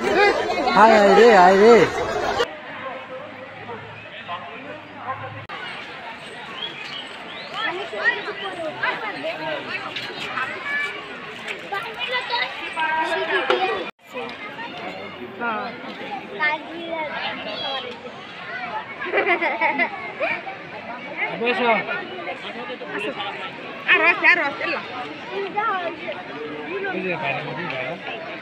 Ayo, ayo, ayo. Arah, arah, arah. Ini dah. Ini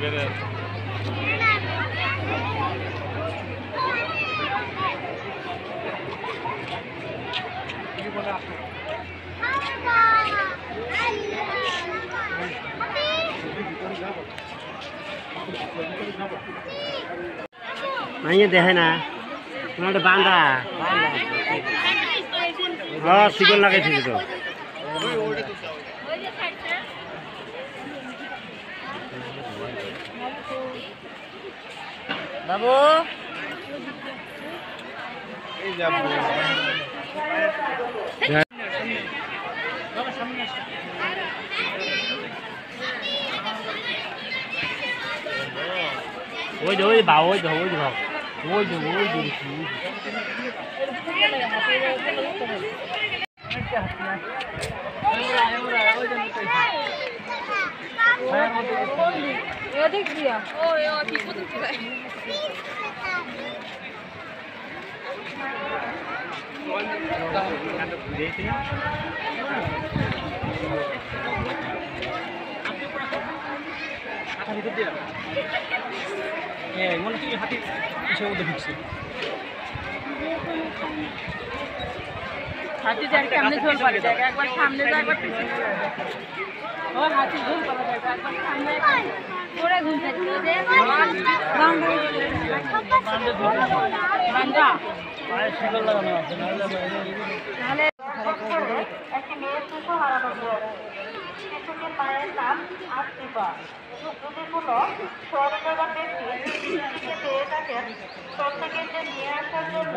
beres. deh na, mana banda? Ah, sigol lagi sih itu. বাবু ওই যে ওই বা ওই যে ওই যে ওই যে ওই যে ওই যে Я так где? О, я опять буду туда. মনে কি হাতি পিছিয়ে মধ্যে ঢুকছে হাতি যার কেমনে ঝোল পালা যায় একবার সামনে যায় একবার পিছনে যায় ও হাতি ঝোল পালা যায় একবার সামনে পুরো ঘুরতে ঘুরতে বান্দা পায়ে শিকল লাগানো আছে নাহলে একটি মেয়ের চোখও হারানো যায় শিশুটির মায়ের নাম আত্মিপা যদি কোনো স্বর্ণকার ব্যক্তি শিশুটিকে পেয়ে থাকেন প্রত্যেকে নিয়ে আসার জন্য